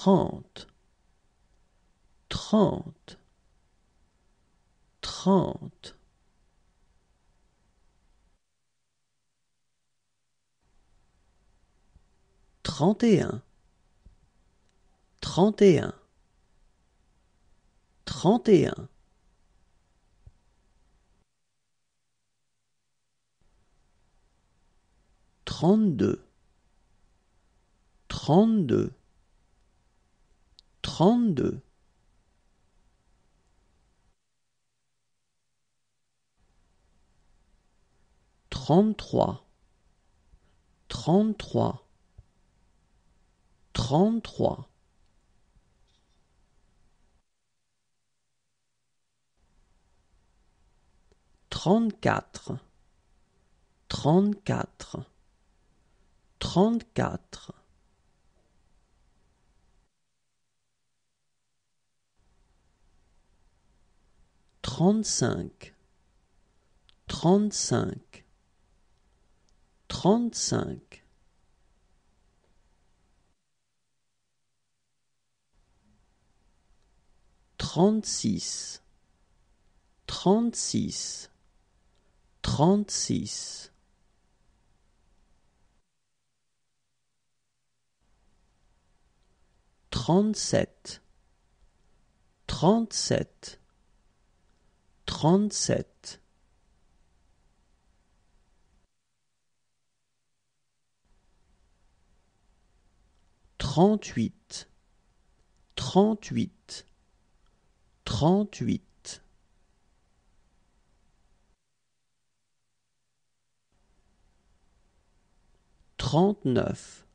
trente, trente, trente. Trente et un, trente et un, trente et un. Trente-deux, trente-deux, trente-deux. Trente-trois, trente-trois, trente-trois. Trente-quatre, trente-quatre, trente-quatre. Trente-cinq, trente-cinq, trente-cinq. Trente-six, trente-six, trente-six. Trente-sept, trente-sept, trente-sept. Trente-huit, trente-huit, trente-huit. Trente-neuf,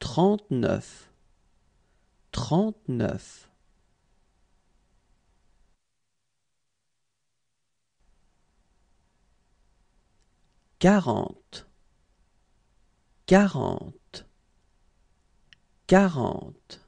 trente-neuf, trente-neuf. Quarante, quarante, quarante.